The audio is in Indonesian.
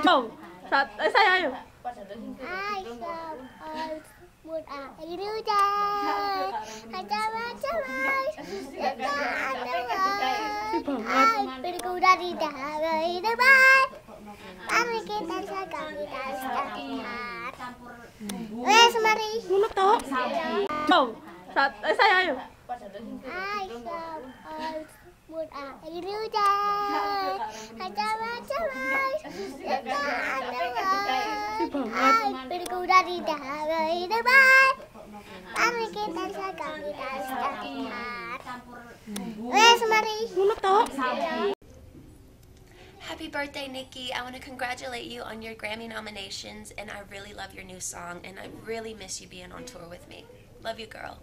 Go. Sa eh, saya ayo. I love all what I do day. Macam-macam Ay, berkuda di dalam depan. Kami kita sekali kita sehat. Wes mari. Ngono to. Go. Sa eh, saya ayo. I love Happy birthday, Nikki. I want to congratulate you on your Grammy nominations, and I really love your new song, and I really miss you being on tour with me. Love you, girl.